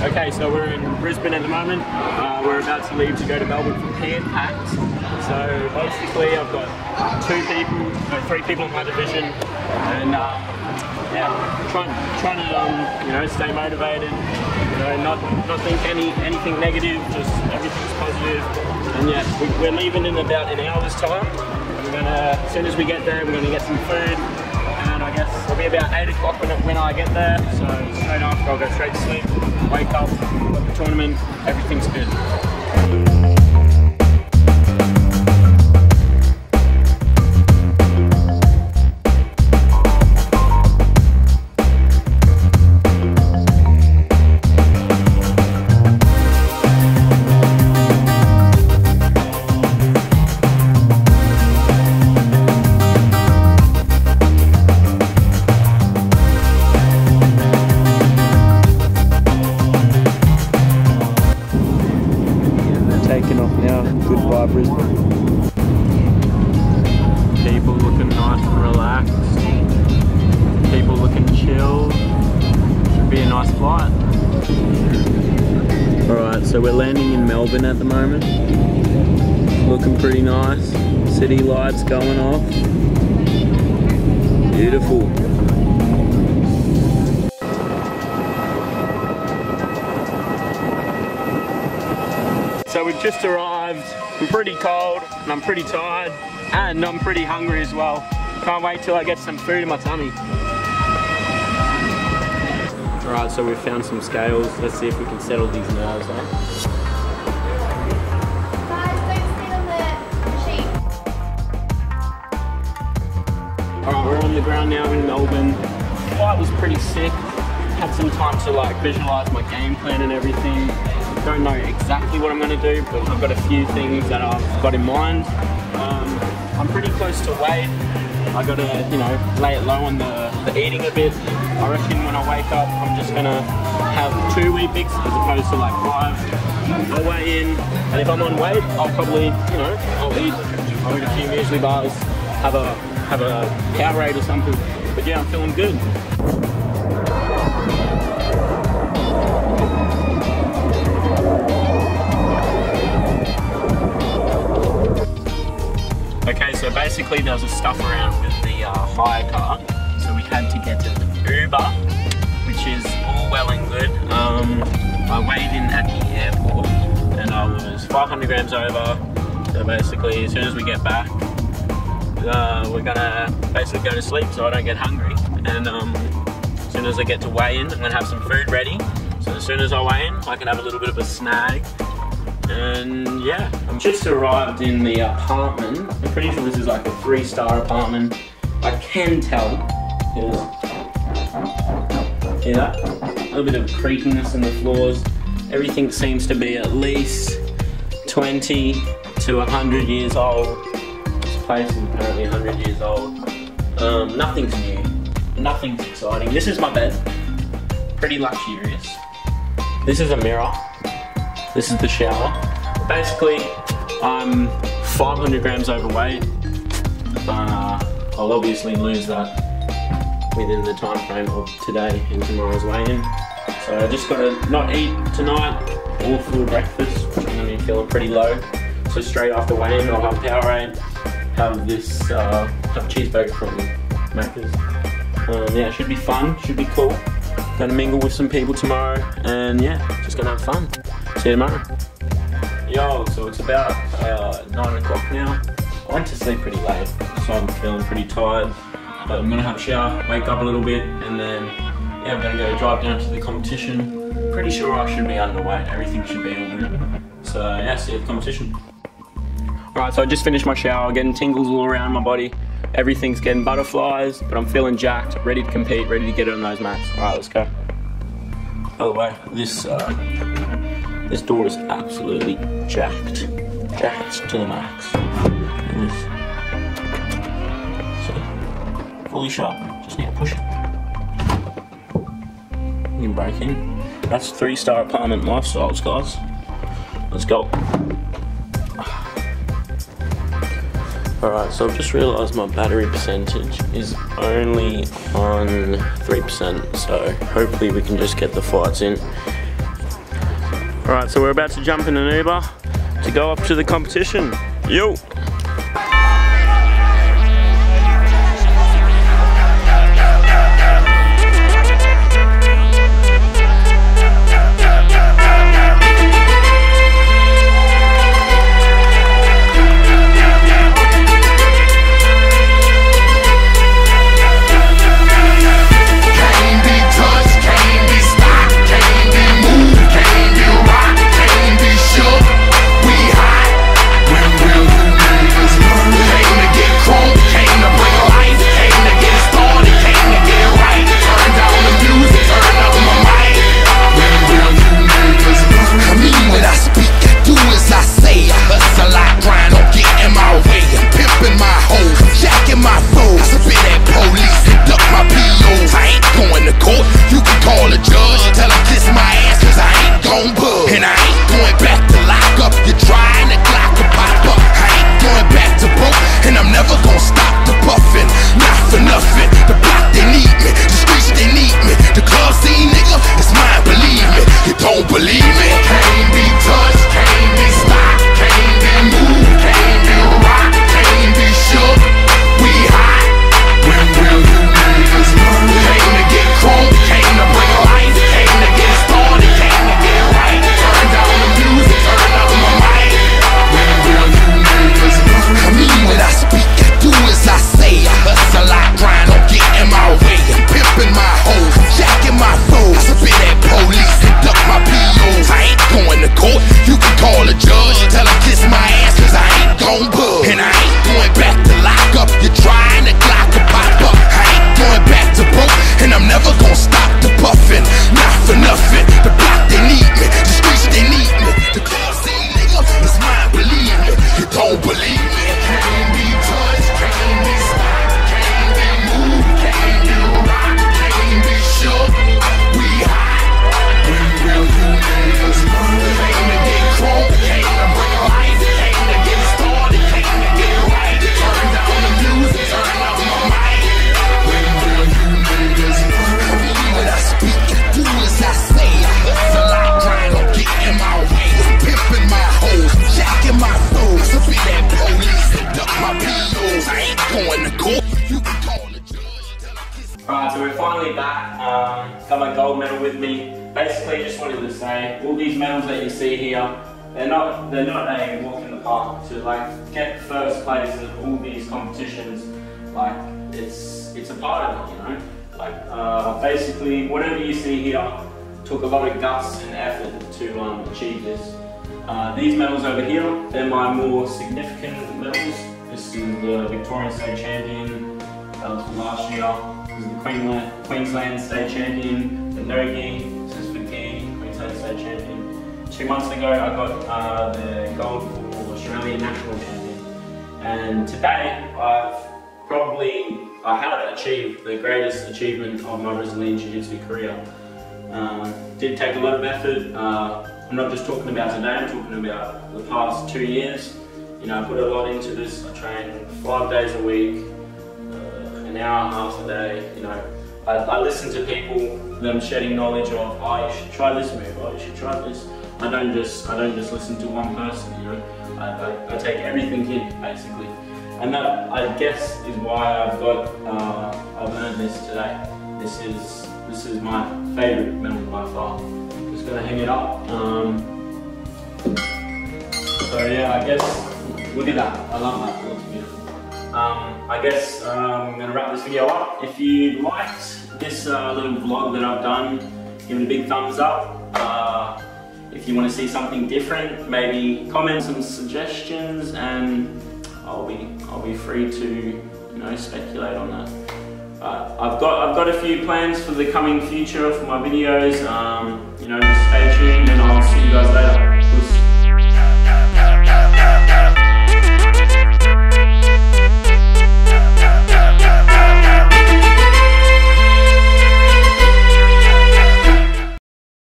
Okay, so we're in Brisbane at the moment. Uh, we're about to leave to go to Melbourne for Pan Pacs. So basically, I've got two people, no, three people in my division, and uh, yeah, trying trying to um, you know stay motivated. You know, not not think any anything negative, just everything's positive. And yeah, we, we're leaving in about an hour's time. We're gonna as soon as we get there, we're gonna get some food it'll be about 8 o'clock when, when I get there, so straight after I'll go straight to sleep, wake up, the tournament, everything's good. Goodbye, Brisbane. People looking nice and relaxed. People looking chill. Should be a nice flight. Alright, so we're landing in Melbourne at the moment. Looking pretty nice. City lights going off. Beautiful. So we've just arrived. I'm pretty cold and I'm pretty tired and I'm pretty hungry as well. Can't wait till I get some food in my tummy. Alright, so we've found some scales. Let's see if we can settle these nerves, eh? The. Alright, we're on the ground now in Melbourne. Flight was pretty sick. Had some time to like visualize my game plan and everything. Don't know exactly what I'm going to do, but I've got a few things that I've got in mind. Um, I'm pretty close to weight. I got to, you know, lay it low on the, the eating a bit. I reckon when I wake up, I'm just going to have two Weet-Bix as opposed to like five. I'll weigh in, and if I'm on weight, I'll probably, you know, I'll eat, I'll eat a few muesli bars, have a have a Powerade or something. But yeah, I'm feeling good. Basically there was a stuff around with the uh, hire car, so we had to get an Uber, which is all well and good. Um, I weighed in at the airport and I was 500 grams over. So basically, as soon as we get back, uh, we're gonna basically go to sleep so I don't get hungry. And um, as soon as I get to weigh in, I'm gonna have some food ready. So as soon as I weigh in, I can have a little bit of a snag. And yeah, I'm just arrived in the apartment. I'm pretty sure this is like a three star apartment. I can tell, hear that? A little bit of creakiness in the floors. Everything seems to be at least 20 to 100 years old. This place is apparently 100 years old. Um, nothing's new, nothing's exciting. This is my bed, pretty luxurious. This is a mirror. This is the shower. Basically, I'm 500 grams overweight. I'll obviously lose that within the time frame of today and tomorrow's weigh-in. So I just gotta not eat tonight or for breakfast, I'm gonna be feeling pretty low. So straight after weigh-in, I'll have Powerade, have this, uh, have cheeseburger from Macca's. Um, yeah, it should be fun, should be cool. Gonna mingle with some people tomorrow, and yeah, just gonna have fun. See you tomorrow. Yo, so it's about uh, 9 o'clock now. I went to sleep pretty late, so I'm feeling pretty tired. But I'm gonna have a shower, wake up a little bit, and then yeah, I'm gonna go drive down to the competition. Pretty sure I should be underweight, everything should be all good. So yeah, see you at the competition. Alright, so I just finished my shower, getting tingles all around my body. Everything's getting butterflies, but I'm feeling jacked, ready to compete, ready to get on those mats. Alright, let's go. By the way, this uh, this door is absolutely jacked. Jacked to the max. Fully shut. Just need to push it. You can break in. That's three star apartment lifestyles, guys. Let's go. Alright, so I've just realised my battery percentage is only on 3%, so hopefully we can just get the flights in All right, so we're about to jump in an Uber to go up to the competition. Yo! Got my gold medal with me. Basically, just wanted to say, all these medals that you see here, they're not they're not a walk in the park. To like get first place in all these competitions, like it's it's a part of it, you know. Like uh, basically, whatever you see here took a lot of guts and effort to um, achieve this. Uh, these medals over here, they're my more significant medals. This is the Victorian State Champion, that was from last year. The Queensland, Queensland State Champion, the no gi. Queensland State Champion. Two months ago, I got uh, the gold for Australian National Champion. And today, I've probably, I have achieved the greatest achievement of my Brazilian Jiu-Jitsu career. Um, did take a lot of effort. Uh, I'm not just talking about today, I'm talking about the past two years. You know, I put a lot into this. I train five days a week, uh, an hour and a half a day. You know, I, I listen to people, them shedding knowledge of, oh, you should try this move, oh, you should try this. I don't just, I don't just listen to one person. You know, I, I, I take everything in basically, and that I guess is why I've got, uh, I've earned this today. This is, this is my favorite medal by far. Just gonna hang it up. Um, so yeah, I guess, look at that. I love that, I guess um, I'm gonna wrap this video up. If you liked this uh, little vlog that I've done, give it a big thumbs up. Uh, if you want to see something different, maybe comment some suggestions and I'll be I'll be free to you know speculate on that. Uh, I've got I've got a few plans for the coming future for my videos. Um, you know, stay tuned and I'll see you guys later.